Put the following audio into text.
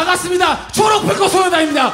다 갔습니다. 초록불꽃 소녀단입니다.